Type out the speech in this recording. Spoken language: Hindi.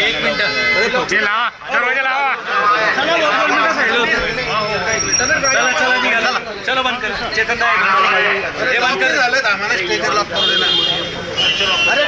एक मिनट दरवाज़ा लावा चला चला निघा चला चलो बंद कर चेतन हे बंद कर अरे